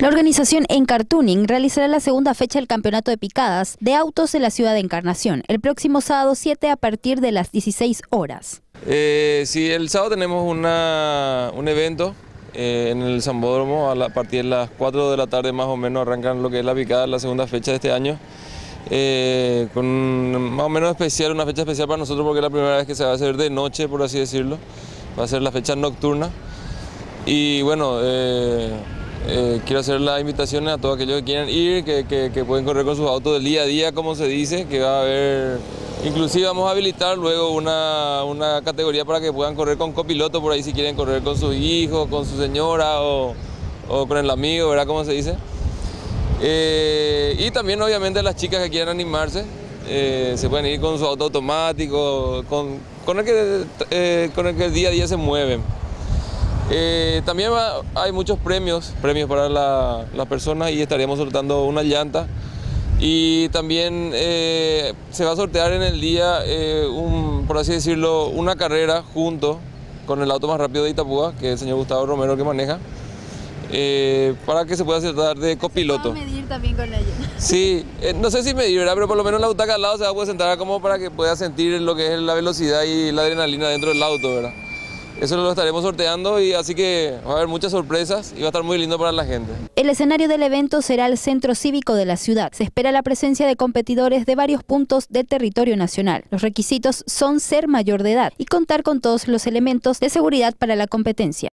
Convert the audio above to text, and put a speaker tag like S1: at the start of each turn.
S1: La organización Encartuning realizará la segunda fecha del campeonato de picadas de autos de la ciudad de Encarnación, el próximo sábado 7 a partir de las 16 horas.
S2: Eh, sí, el sábado tenemos un evento eh, en el Zambódromo, a, partir de las 4 de la tarde más o menos arrancan lo que es la picada, la segunda fecha de este año. Eh, con más o menos especial, una fecha especial para nosotros porque es la primera vez que se va a hacer de noche, por así decirlo. Va a ser la fecha nocturna. Y bueno, eh, quiero hacer la invitación a todos aquellos que quieran ir, que, pueden correr con sus autos del día a día, como se dice, que va a haber, inclusive vamos a habilitar luego una, categoría para que puedan correr con copiloto por ahí si quieren correr con su hijo, con su señora o, con el amigo, ¿verdad? Como se dice. Eh, y también obviamente las chicas que quieran animarse, eh, se pueden ir con su auto automático, con, con, el que, con el que el día a día se mueven. Eh, también hay muchos premios, premios para las personas y estaríamos sorteando una llanta. Y también eh, se va a sortear en el día, eh, por así decirlo, una carrera junto con el auto más rápido de Itapúa, que es el señor Gustavo Romero que maneja, para que se pueda acertar de copiloto.
S1: medir también con ella?
S2: Sí, no sé si medir, ¿verdad? pero por lo menos la butaca al lado se va a poder sentar como para que pueda sentir lo que es la velocidad y la adrenalina dentro del auto, ¿verdad? Eso lo estaremos sorteando y así que va a haber muchas sorpresas y va a estar muy lindo para la gente.
S1: El escenario del evento será el centro cívico de la ciudad. Se espera la presencia de competidores de varios puntos del territorio nacional. Los requisitos son ser mayor de edad y contar con todos los elementos de seguridad para la competencia.